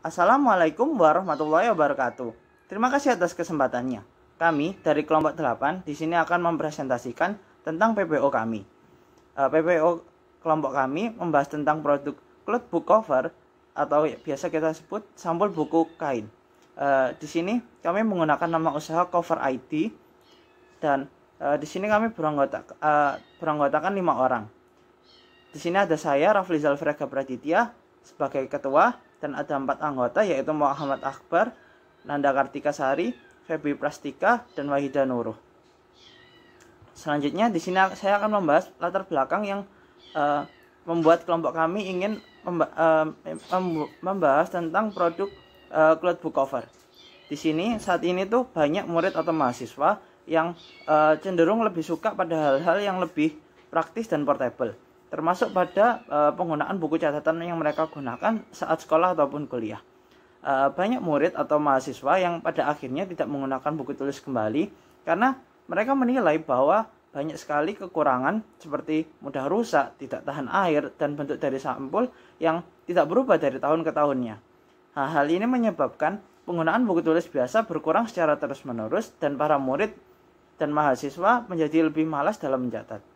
Assalamualaikum warahmatullahi wabarakatuh. Terima kasih atas kesempatannya. Kami dari kelompok 8 di sini akan mempresentasikan tentang PPO kami. Eh, PPO kelompok kami membahas tentang produk cloth book cover atau biasa kita sebut sampul buku kain. Uh, di sini kami menggunakan nama usaha Cover ID dan uh, di sini kami beranggota beranggotakan lima orang. Di sini ada saya Raflizal Frega Praditya sebagai ketua dan ada empat anggota yaitu Muhammad Akbar, Nanda Kartika Sari, Febi Prastika, dan Wahida Nuruh. Selanjutnya di sini saya akan membahas latar belakang yang uh, membuat kelompok kami ingin uh, membahas tentang produk uh, cloud book cover. Di sini saat ini tuh banyak murid atau mahasiswa yang uh, cenderung lebih suka pada hal-hal yang lebih praktis dan portable, termasuk pada uh, penggunaan buku catatan yang mereka gunakan saat sekolah ataupun kuliah. Uh, banyak murid atau mahasiswa yang pada akhirnya tidak menggunakan buku tulis kembali karena mereka menilai bahwa banyak sekali kekurangan seperti mudah rusak, tidak tahan air, dan bentuk dari sampul yang tidak berubah dari tahun ke tahunnya. Nah, hal ini menyebabkan penggunaan buku tulis biasa berkurang secara terus-menerus dan para murid dan mahasiswa menjadi lebih malas dalam mencatat.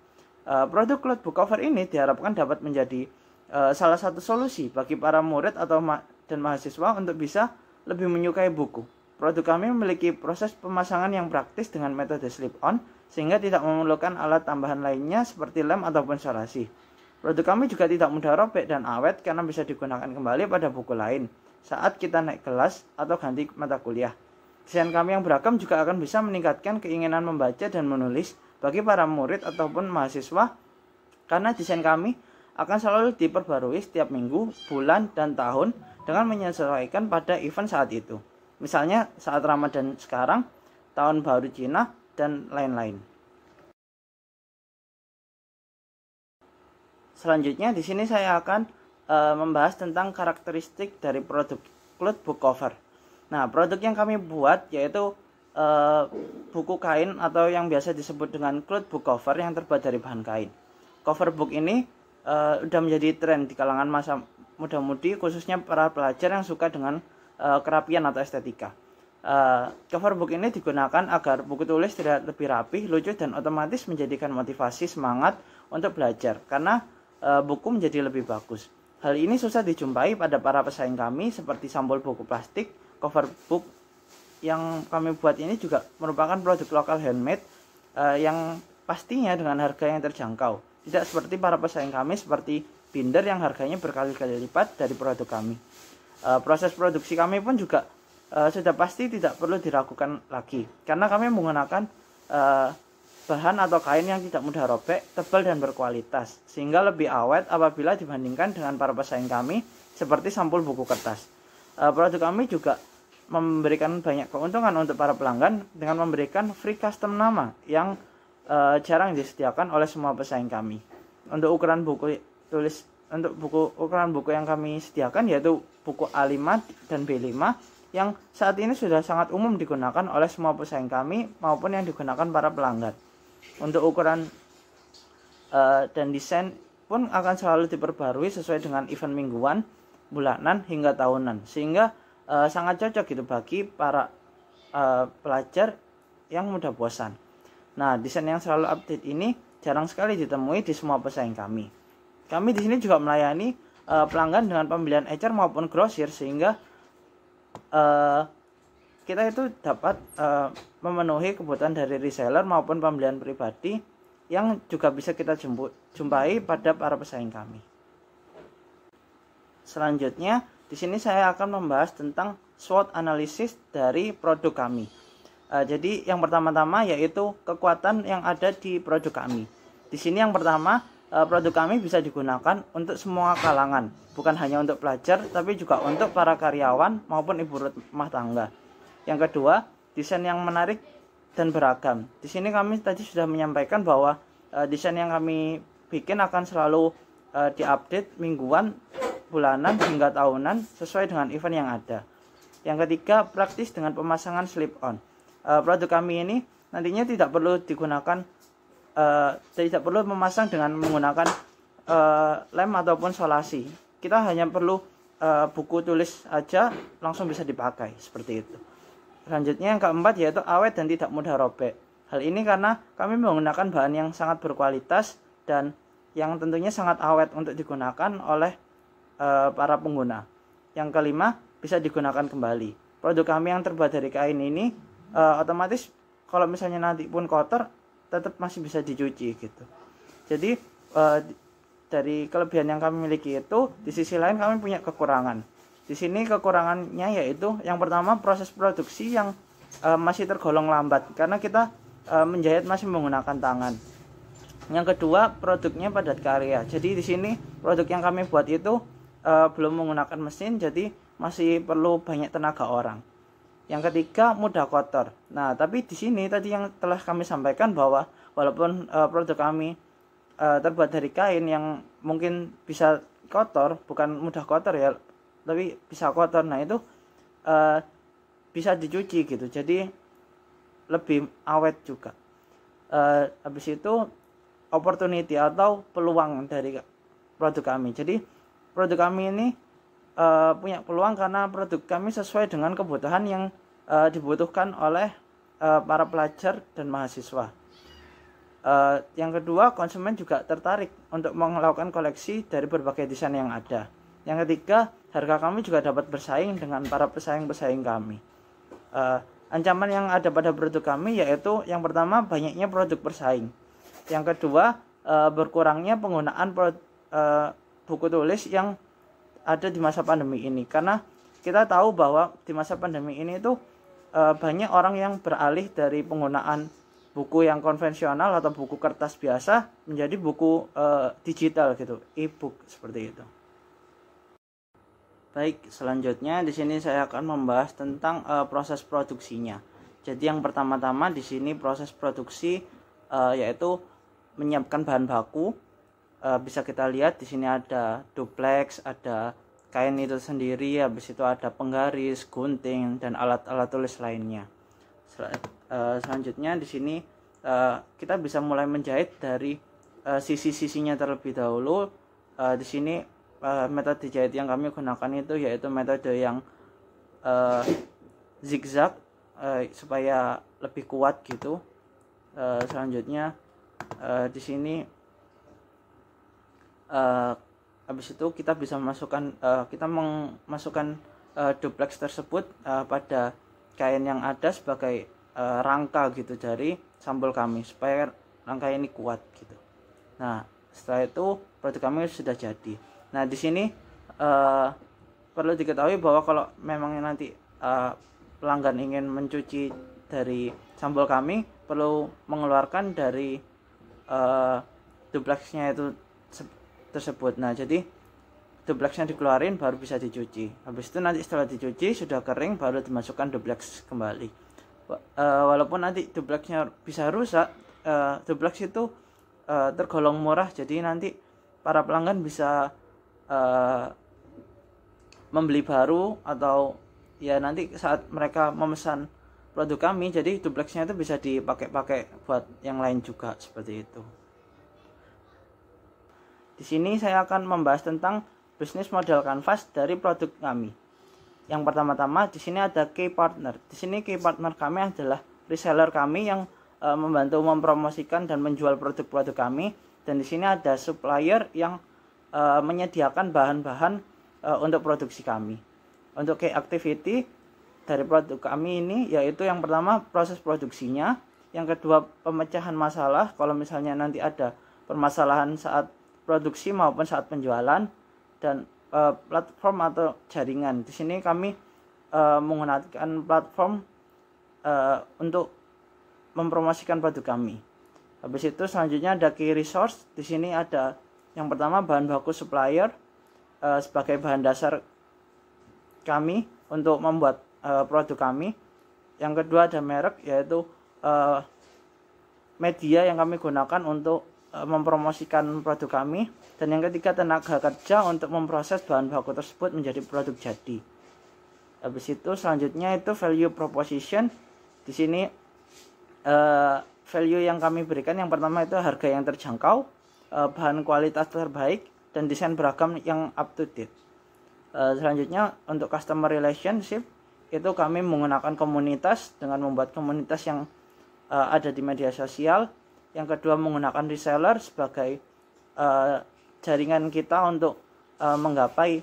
Uh, produk cloud book cover ini diharapkan dapat menjadi uh, salah satu solusi bagi para murid atau ma dan mahasiswa untuk bisa lebih menyukai buku. Produk kami memiliki proses pemasangan yang praktis dengan metode slip-on sehingga tidak memerlukan alat tambahan lainnya seperti lem ataupun solasi. Produk kami juga tidak mudah robek dan awet karena bisa digunakan kembali pada buku lain saat kita naik kelas atau ganti mata kuliah. Desain kami yang beragam juga akan bisa meningkatkan keinginan membaca dan menulis bagi para murid ataupun mahasiswa karena desain kami akan selalu diperbarui setiap minggu, bulan, dan tahun dengan menyesuaikan pada event saat itu. Misalnya saat Ramadan sekarang, tahun baru Cina, dan lain-lain. Selanjutnya di sini saya akan e, membahas tentang karakteristik dari produk cloth book cover. Nah, produk yang kami buat yaitu e, buku kain atau yang biasa disebut dengan cloth book cover yang terbuat dari bahan kain. Cover book ini e, sudah menjadi tren di kalangan masa muda-mudi khususnya para pelajar yang suka dengan e, kerapian atau estetika. Uh, cover book ini digunakan agar buku tulis terlihat lebih rapi, lucu, dan otomatis menjadikan motivasi semangat untuk belajar karena uh, buku menjadi lebih bagus. Hal ini susah dijumpai pada para pesaing kami seperti sampul buku plastik, cover book yang kami buat ini juga merupakan produk lokal handmade uh, yang pastinya dengan harga yang terjangkau. Tidak seperti para pesaing kami seperti binder yang harganya berkali-kali lipat dari produk kami. Uh, proses produksi kami pun juga uh, sudah pasti tidak perlu diragukan lagi karena kami menggunakan uh, bahan atau kain yang tidak mudah robek, tebal dan berkualitas sehingga lebih awet apabila dibandingkan dengan para pesaing kami seperti sampul buku kertas. Uh, produk kami juga memberikan banyak keuntungan untuk para pelanggan dengan memberikan free custom nama yang uh, jarang disediakan oleh semua pesaing kami. Untuk ukuran buku tulis untuk buku ukuran buku yang kami sediakan yaitu buku A5 dan B5 yang saat ini sudah sangat umum digunakan oleh semua pesaing kami maupun yang digunakan para pelanggan. Untuk ukuran uh, dan desain pun akan selalu diperbarui sesuai dengan event mingguan, bulanan hingga tahunan sehingga uh, sangat cocok gitu bagi para uh, pelajar yang mudah bosan. Nah, desain yang selalu update ini jarang sekali ditemui di semua pesaing kami. Kami di sini juga melayani uh, pelanggan dengan pembelian ecer maupun grosir sehingga uh, kita itu dapat uh, memenuhi kebutuhan dari reseller maupun pembelian pribadi yang juga bisa kita jumpai pada para pesaing kami. Selanjutnya, di sini saya akan membahas tentang SWOT analisis dari produk kami. Uh, jadi yang pertama-tama yaitu kekuatan yang ada di produk kami. Di sini yang pertama produk kami bisa digunakan untuk semua kalangan, bukan hanya untuk pelajar, tapi juga untuk para karyawan maupun ibu rumah tangga. Yang kedua, desain yang menarik dan beragam. Di sini kami tadi sudah menyampaikan bahwa uh, desain yang kami bikin akan selalu uh, diupdate mingguan, bulanan hingga tahunan sesuai dengan event yang ada. Yang ketiga, praktis dengan pemasangan slip on. Uh, produk kami ini nantinya tidak perlu digunakan uh, tidak perlu memasang dengan menggunakan uh, lem ataupun solasi kita hanya perlu uh, buku tulis aja langsung bisa dipakai seperti itu selanjutnya yang keempat yaitu awet dan tidak mudah robek hal ini karena kami menggunakan bahan yang sangat berkualitas dan yang tentunya sangat awet untuk digunakan oleh uh, para pengguna. Yang kelima bisa digunakan kembali. Produk kami yang terbuat dari kain ini uh, otomatis kalau misalnya nanti pun kotor tetap masih bisa dicuci gitu. Jadi uh, dari kelebihan yang kami miliki itu di sisi lain kami punya kekurangan. Di sini kekurangannya yaitu yang pertama proses produksi yang uh, masih tergolong lambat. Karena kita uh, menjahit masih menggunakan tangan. Yang kedua produknya padat karya. Jadi di sini produk yang kami buat itu uh, belum menggunakan mesin jadi masih perlu banyak tenaga orang. Yang ketiga mudah kotor. Nah tapi di sini tadi yang telah kami sampaikan bahwa walaupun uh, produk kami uh, terbuat dari kain yang mungkin bisa kotor bukan mudah kotor ya tapi bisa kotor nah itu uh, bisa dicuci gitu. Jadi lebih awet juga. Uh, habis itu opportunity atau peluang dari produk kami. Jadi produk kami ini uh, punya peluang karena produk kami sesuai dengan kebutuhan yang uh, dibutuhkan oleh uh, para pelajar dan mahasiswa Uh, yang kedua, konsumen juga tertarik untuk melakukan koleksi dari berbagai desain yang ada. Yang ketiga, harga kami juga dapat bersaing dengan para pesaing-pesaing kami. Uh, ancaman yang ada pada produk kami yaitu yang pertama banyaknya produk bersaing. Yang kedua, berkurangnya penggunaan pro, buku tulis yang ada di masa pandemi ini karena kita tahu bahwa di masa pandemi ini itu uh, banyak orang yang beralih dari penggunaan buku yang konvensional atau buku kertas biasa menjadi buku uh, digital gitu, e-book seperti itu. Baik, selanjutnya di sini saya akan membahas tentang uh, proses produksinya. Jadi yang pertama-tama di sini proses produksi uh, yaitu menyiapkan bahan baku. Uh, bisa kita lihat di sini ada duplex, ada kain itu sendiri, habis itu ada penggaris, gunting dan alat-alat tulis lainnya. Sel uh, selanjutnya di sini uh, kita bisa mulai menjahit dari uh, sisi-sisinya terlebih dahulu uh, di sini uh, metode jahit yang kami gunakan itu yaitu metode yang uh, zigzag uh, supaya lebih kuat gitu uh, selanjutnya uh, di sini uh, habis itu kita bisa masukkan uh, kita memasukkan uh, duplex tersebut uh, pada kain yang ada sebagai uh, rangka gitu dari sampul kami supaya rangka ini kuat gitu. Nah setelah itu produk kami sudah jadi. Nah di sini uh, perlu diketahui bahwa kalau memang nanti uh, pelanggan ingin mencuci dari sampul kami perlu mengeluarkan dari uh, duplexnya itu tersebut. Nah jadi duplexnya dikeluarin baru bisa dicuci. Habis itu nanti setelah dicuci sudah kering baru dimasukkan duplex kembali uh, walaupun nanti duplexnya bisa rusak uh, itu uh, tergolong murah jadi nanti para pelanggan bisa membeli baru atau ya nanti saat mereka memesan produk kami jadi duplexnya itu bisa dipakai-pakai buat yang lain juga seperti itu di sini saya akan membahas tentang bisnis model kanvas dari produk kami yang pertama-tama di sini ada key partner. Di sini key partner kami adalah reseller kami yang e, membantu mempromosikan dan menjual produk-produk kami dan di sini ada supplier yang e, menyediakan bahan-bahan e, untuk produksi kami. Untuk key activity dari produk kami ini yaitu yang pertama proses produksinya, yang kedua pemecahan masalah kalau misalnya nanti ada permasalahan saat produksi maupun saat penjualan dan uh, platform atau jaringan. Di sini kami uh, menggunakan platform uh, untuk mempromosikan produk kami. Habis itu selanjutnya ada key resource. Di sini ada yang pertama bahan baku supplier uh, sebagai bahan dasar kami untuk membuat uh, produk kami. Yang kedua ada merek yaitu uh, media yang kami gunakan untuk mempromosikan produk kami dan yang ketiga tenaga kerja untuk memproses bahan baku tersebut menjadi produk jadi. Habis itu selanjutnya itu value proposition. Di sini uh, value yang kami berikan yang pertama itu harga yang terjangkau, uh, bahan kualitas terbaik dan desain beragam yang up to date. uh, selanjutnya untuk customer relationship itu kami menggunakan komunitas dengan membuat komunitas yang uh, ada di media sosial yang kedua menggunakan reseller sebagai uh, jaringan kita untuk uh, menggapai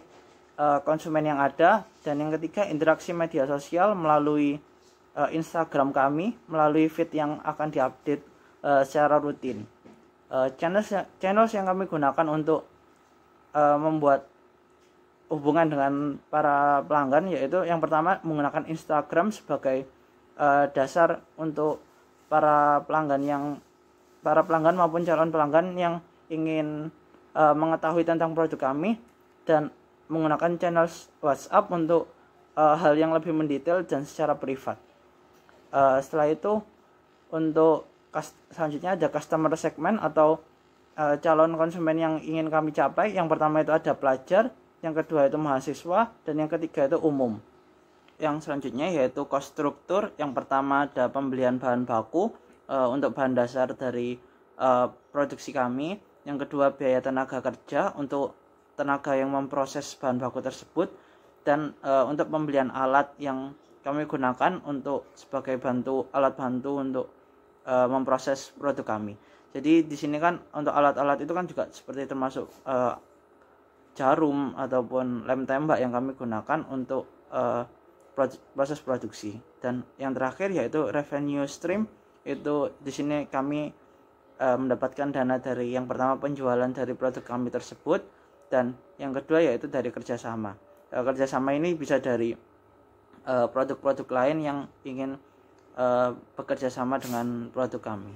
uh, konsumen yang ada dan yang ketiga interaksi media sosial melalui uh, Instagram kami melalui feed yang akan diupdate uh, secara rutin. Uh, channels channels yang kami gunakan untuk uh, membuat hubungan dengan para pelanggan yaitu yang pertama menggunakan Instagram sebagai uh, dasar untuk para pelanggan yang para pelanggan maupun calon pelanggan yang ingin uh, mengetahui tentang produk kami dan menggunakan channel WhatsApp untuk uh, hal yang lebih mendetail dan secara privat. Uh, setelah itu untuk selanjutnya ada customer segment atau uh, calon konsumen yang ingin kami capai. Yang pertama itu ada pelajar, yang kedua itu mahasiswa, dan yang ketiga itu umum. Yang selanjutnya yaitu cost struktur. Yang pertama ada pembelian bahan baku uh, untuk bahan dasar dari uh, produksi kami. Yang kedua biaya tenaga kerja untuk tenaga yang memproses bahan baku tersebut dan uh, untuk pembelian alat yang kami gunakan untuk sebagai bantu alat bantu untuk uh, memproses produk kami. Jadi di sini kan untuk alat-alat itu kan juga seperti termasuk uh, jarum ataupun lem tembak yang kami gunakan untuk uh, proses produksi. Dan yang terakhir yaitu revenue stream itu di sini kami uh, mendapatkan dana dari yang pertama penjualan dari produk kami tersebut dan yang kedua yaitu dari kerjasama uh, kerjasama ini bisa dari eh, produk-produk uh, lain yang ingin uh, bekerja sama dengan produk kami.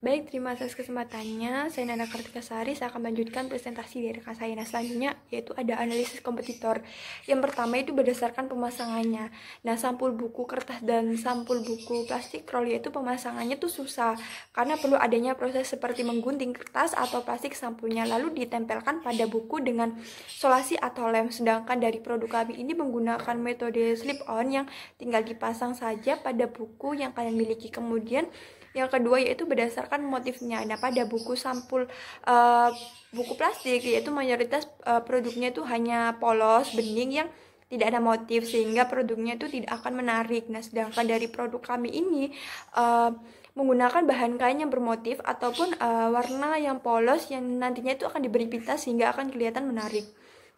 Baik, terima kasih kesempatannya. Saya Nana Kartika Sari, saya akan melanjutkan presentasi dari rekan saya. Nah, selanjutnya yaitu ada analisis kompetitor. Yang pertama itu berdasarkan pemasangannya. Nah, sampul buku kertas dan sampul buku plastik roll yaitu pemasangannya tuh susah karena perlu adanya proses seperti menggunting kertas atau plastik sampulnya lalu ditempelkan pada buku dengan solasi atau lem. Sedangkan dari produk kami ini menggunakan metode slip on yang tinggal dipasang saja pada buku yang kalian miliki. Kemudian yang kedua yaitu berdasarkan motifnya. Nah, pada buku sampul uh, buku plastik yaitu mayoritas uh, produknya itu hanya polos, bening yang tidak ada motif sehingga produknya itu tidak akan menarik. Nah, sedangkan dari produk kami ini uh, menggunakan bahan kain yang bermotif ataupun uh, warna yang polos yang nantinya itu akan diberi pita sehingga akan kelihatan menarik.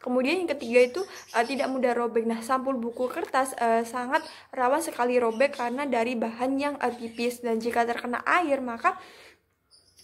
Kemudian yang ketiga itu uh, tidak mudah robek. Nah, sampul buku kertas uh, sangat rawan sekali robek karena dari bahan yang uh, tipis dan jika terkena air maka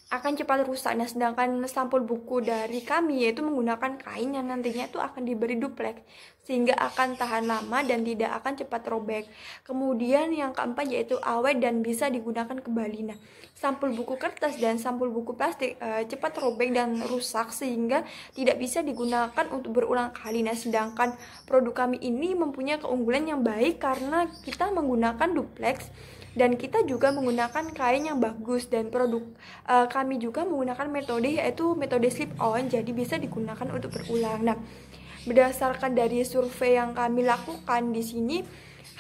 akan cepat rusak. Nah, sedangkan sampul buku dari kami yaitu menggunakan kain yang nantinya itu akan diberi duplek sehingga akan tahan lama dan tidak akan cepat robek. Kemudian yang keempat yaitu awet dan bisa digunakan kembali. Nah, sampul buku kertas dan sampul buku plastik e, cepat robek dan rusak sehingga tidak bisa digunakan untuk berulang kali. Nah, sedangkan produk kami ini mempunyai keunggulan yang baik karena kita menggunakan duplex dan kita juga menggunakan kain yang bagus dan produk uh, kami juga menggunakan metode yaitu metode slip on jadi bisa digunakan untuk berulang. Nah, berdasarkan dari survei yang kami lakukan di sini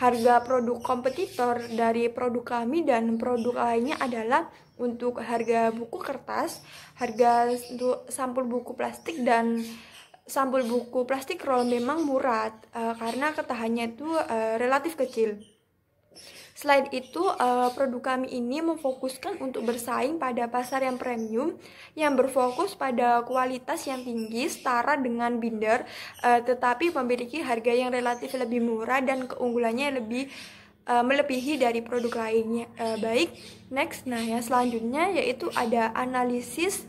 harga produk kompetitor dari produk kami dan produk lainnya adalah untuk harga buku kertas, harga untuk sampul buku plastik dan sampul buku plastik roll memang murah uh, karena ketahannya itu uh, relatif kecil. Selain itu, uh, produk kami ini memfokuskan untuk bersaing pada pasar yang premium yang berfokus pada kualitas yang tinggi setara dengan binder uh, tetapi memiliki harga yang relatif lebih murah dan keunggulannya lebih uh, melebihi dari produk lainnya. Baik, next nah yang selanjutnya yaitu ada analisis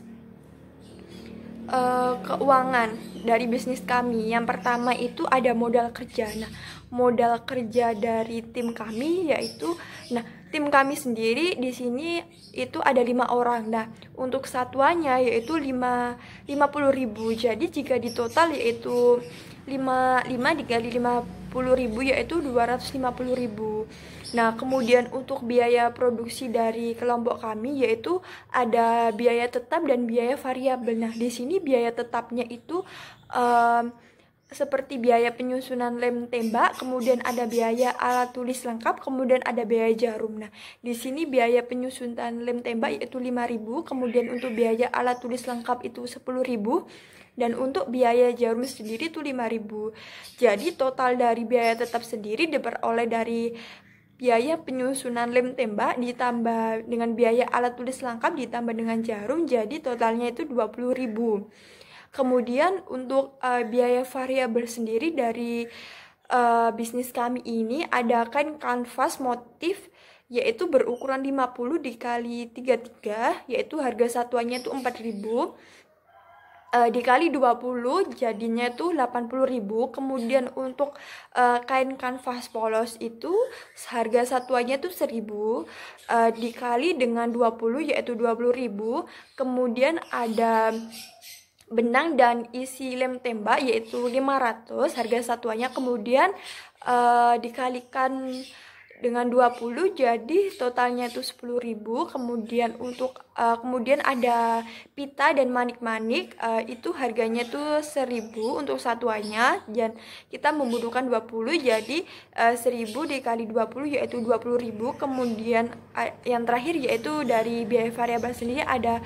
keuangan dari bisnis kami. Yang pertama itu ada modal kerja. Nah, modal kerja dari tim kami yaitu nah tim kami sendiri di sini itu ada lima orang. Nah untuk satuannya yaitu lima lima puluh ribu. Jadi jika di total yaitu lima lima dikali lima puluh ribu yaitu dua ratus lima puluh ribu. Nah, kemudian untuk biaya produksi dari kelompok kami yaitu ada biaya tetap dan biaya variabel. Nah, di sini biaya tetapnya itu um, seperti biaya penyusunan lem tembak, kemudian ada biaya alat tulis lengkap, kemudian ada biaya jarum. Nah, di sini biaya penyusunan lem tembak yaitu 5.000, kemudian untuk biaya alat tulis lengkap itu 10.000 dan untuk biaya jarum sendiri itu 5000 jadi total dari biaya tetap sendiri diperoleh dari biaya penyusunan lem tembak ditambah dengan biaya alat tulis lengkap ditambah dengan jarum jadi totalnya itu 20.000 kemudian untuk uh, biaya variabel sendiri dari uh, bisnis kami ini ada kan kanvas motif yaitu berukuran 50 dikali 33 yaitu harga satuannya itu 4000 uh, dikali 20 jadinya tuh 80.000 kemudian untuk uh, kain kanvas polos itu harga satuannya tuh 1000 uh, dikali dengan 20 yaitu 20.000 kemudian ada benang dan isi lem tembak yaitu 500 harga satuannya. Kemudian uh, dikalikan dengan 20 jadi totalnya itu 10.000 kemudian untuk uh, kemudian ada pita dan manik-manik uh, itu harganya tuh 1000 untuk satuannya. Dan kita membutuhkan 20 jadi uh, 1000 dikali 20 yaitu 20.000 kemudian uh, yang terakhir yaitu dari biaya variabel sendiri ada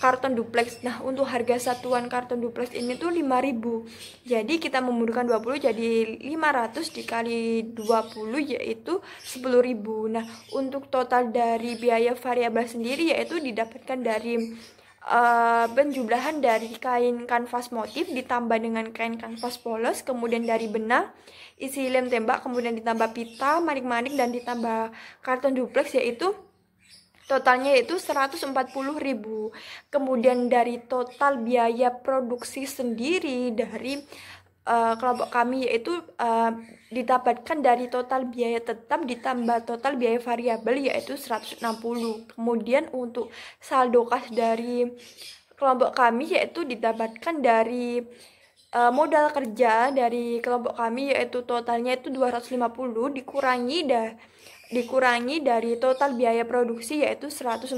karton duplex. Nah, untuk harga satuan karton duplex ini tuh 5000. Jadi kita membutuhkan 20 jadi 500 dikali 20 yaitu 10000. Nah, untuk total dari biaya variabel sendiri yaitu didapatkan dari uh, penjumlahan dari kain kanvas motif ditambah dengan kain kanvas polos, kemudian dari benang, isi lem tembak, kemudian ditambah pita, manik-manik dan ditambah karton duplex yaitu totalnya itu 140.000 kemudian dari total biaya produksi sendiri dari uh, kelompok kami yaitu uh, didapatkan dari total biaya tetap ditambah total biaya variabel yaitu 160 kemudian untuk saldo kas dari kelompok kami yaitu didapatkan dari uh, modal kerja dari kelompok kami yaitu totalnya itu 250 dikurangi dah dikurangi dari total biaya produksi yaitu 160.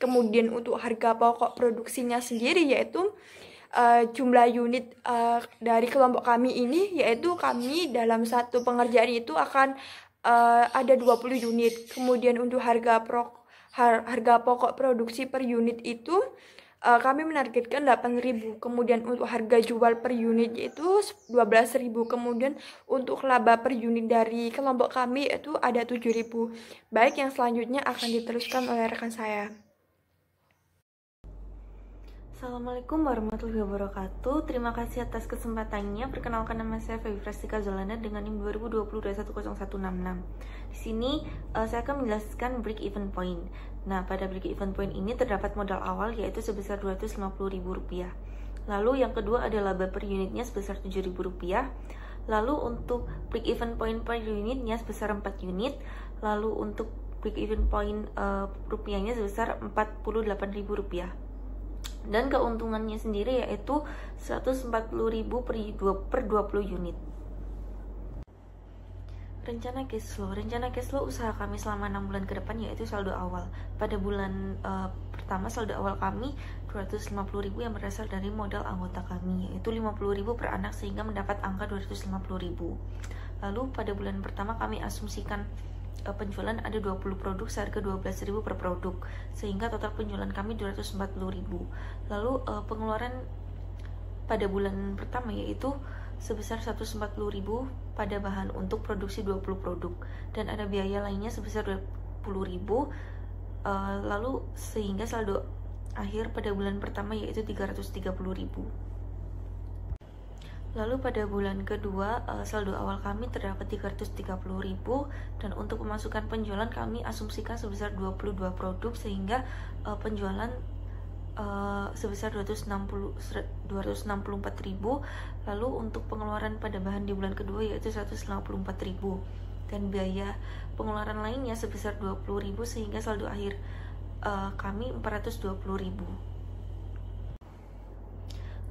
Kemudian untuk harga pokok produksinya sendiri yaitu uh, jumlah unit uh, dari kelompok kami ini yaitu kami dalam satu pengerjaan itu akan uh, ada 20 unit. Kemudian untuk harga pro, har, harga pokok produksi per unit itu uh, kami menargetkan 8.000 kemudian untuk harga jual per unit itu 12.000 kemudian untuk laba per unit dari kelompok kami itu ada 7.000 baik yang selanjutnya akan diteruskan oleh rekan saya. Assalamualaikum warahmatullahi wabarakatuh. Terima kasih atas kesempatannya. Perkenalkan nama saya Febi Frastika Zolana dengan NIM 2020-210166 Di sini uh, saya akan menjelaskan break even point Nah pada break even point ini terdapat modal awal yaitu sebesar Rp250.000 Lalu yang kedua adalah laba per unitnya sebesar Rp7.000 Lalu untuk break even point per unitnya sebesar 4 unit. Lalu untuk break even point uh, rupiahnya sebesar Rp48.000 dan keuntungannya sendiri yaitu 140.000 per 20 unit. Rencana cash flow, rencana cash flow usaha kami selama 6 bulan ke depan yaitu saldo awal. Pada bulan uh, pertama saldo awal kami 250.000 yang berasal dari modal anggota kami yaitu 50.000 per anak sehingga mendapat angka 250.000. Lalu pada bulan pertama kami asumsikan uh, penjualan ada 20 produk seharga 12.000 per produk sehingga total penjualan kami 240.000 lalu uh, pengeluaran pada bulan pertama yaitu sebesar 140.000 pada bahan untuk produksi 20 produk. Dan ada biaya lainnya sebesar 20.000 uh, lalu sehingga saldo akhir pada bulan pertama yaitu 330.000 Lalu pada bulan kedua uh, saldo awal kami terdapat 330.000 dan untuk pemasukan penjualan kami asumsikan sebesar 22 produk sehingga uh, penjualan uh, sebesar 260 264.000 lalu untuk pengeluaran pada bahan di bulan kedua yaitu 154.000 dan biaya pengeluaran lainnya sebesar 20.000 sehingga saldo akhir uh, kami 420.000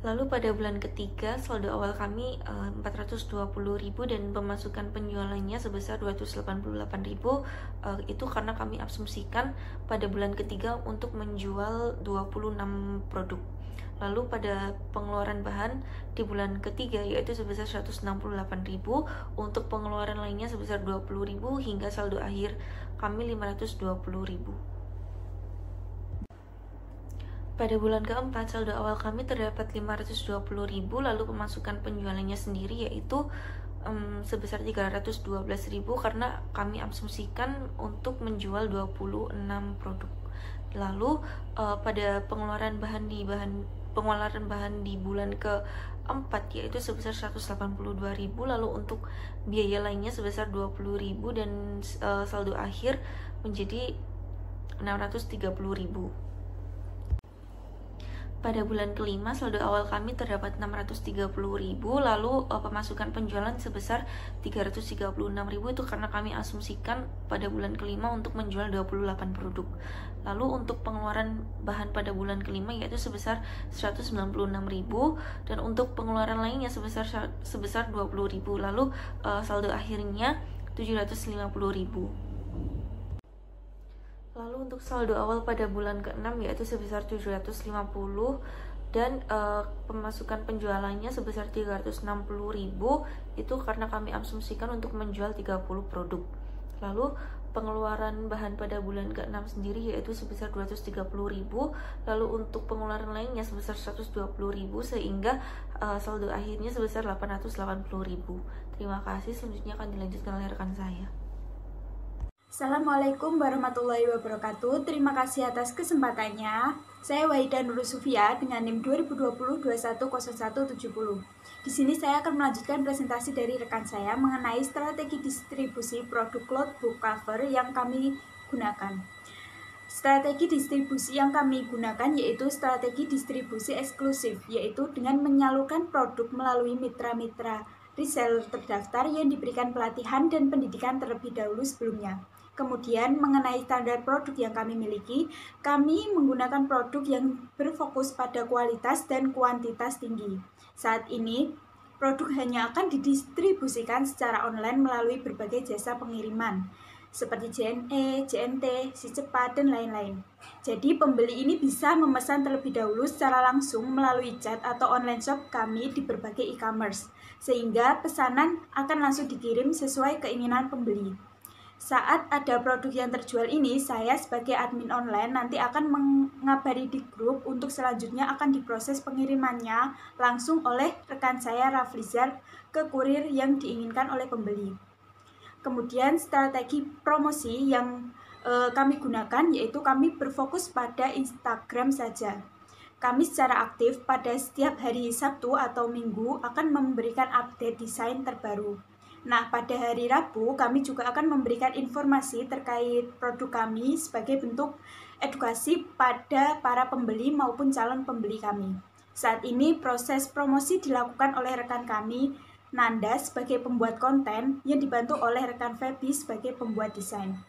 Lalu pada bulan ketiga saldo awal kami uh, eh, 420.000 dan pemasukan penjualannya sebesar 288.000 uh, itu karena kami asumsikan pada bulan ketiga untuk menjual 26 produk. Lalu pada pengeluaran bahan di bulan ketiga yaitu sebesar 168.000 untuk pengeluaran lainnya sebesar 20.000 hingga saldo akhir kami 520.000. Pada bulan keempat, saldo awal kami terdapat 520.000, lalu pemasukan penjualannya sendiri yaitu um, sebesar 312.000 karena kami asumsikan untuk menjual 26 produk. Lalu uh, pada pengeluaran bahan di bahan pengeluaran bahan di bulan keempat yaitu sebesar 182.000 lalu untuk biaya lainnya sebesar 20.000 dan uh, saldo akhir menjadi 630.000 pada bulan kelima saldo awal kami terdapat 630.000 lalu uh, pemasukan penjualan sebesar 336.000 itu karena kami asumsikan pada bulan kelima untuk menjual 28 produk. Lalu untuk pengeluaran bahan pada bulan kelima yaitu sebesar 196.000 dan untuk pengeluaran lainnya sebesar sebesar 20.000 lalu uh, saldo akhirnya 750.000 Lalu untuk saldo awal pada bulan ke-6 yaitu sebesar 750 dan uh, pemasukan penjualannya sebesar 360.000 itu karena kami asumsikan untuk menjual 30 produk. Lalu pengeluaran bahan pada bulan ke-6 sendiri yaitu sebesar 230.000 lalu untuk pengeluaran lainnya sebesar 120.000 sehingga uh, saldo akhirnya sebesar 880.000 terima kasih selanjutnya akan dilanjutkan oleh rekan saya Assalamualaikum warahmatullahi wabarakatuh. Terima kasih atas kesempatannya. Saya Wahida Nur Sufia dengan NIM 2020-210170. Di sini saya akan melanjutkan presentasi dari rekan saya mengenai strategi distribusi produk cloud book cover yang kami gunakan. Strategi distribusi yang kami gunakan yaitu strategi distribusi eksklusif, yaitu dengan menyalurkan produk melalui mitra-mitra reseller terdaftar yang diberikan pelatihan dan pendidikan terlebih dahulu sebelumnya. Kemudian mengenai standar produk yang kami miliki, kami menggunakan produk yang berfokus pada kualitas dan kuantitas tinggi. Saat ini, produk hanya akan didistribusikan secara online melalui berbagai jasa pengiriman seperti JNE, JNT, Si Cepat, dan lain-lain. Jadi pembeli ini bisa memesan terlebih dahulu secara langsung melalui chat atau online shop kami di berbagai e-commerce, sehingga pesanan akan langsung dikirim sesuai keinginan pembeli. Saat ada produk yang terjual ini, saya sebagai admin online nanti akan mengabari di grup untuk selanjutnya akan diproses pengirimannya langsung oleh rekan saya Raflizar ke kurir yang diinginkan oleh pembeli. Kemudian strategi promosi yang e, kami gunakan yaitu kami berfokus pada Instagram saja. Kami secara aktif pada setiap hari Sabtu atau Minggu akan memberikan update desain terbaru. Nah, pada hari Rabu kami juga akan memberikan informasi terkait produk kami sebagai bentuk edukasi pada para pembeli maupun calon pembeli kami. Saat ini proses promosi dilakukan oleh rekan kami Nanda sebagai pembuat konten yang dibantu oleh rekan Feby sebagai pembuat desain.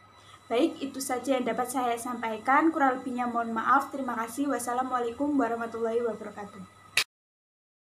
Baik, itu saja yang dapat saya sampaikan. Kurang lebihnya mohon maaf. Terima kasih. Wassalamualaikum warahmatullahi wabarakatuh.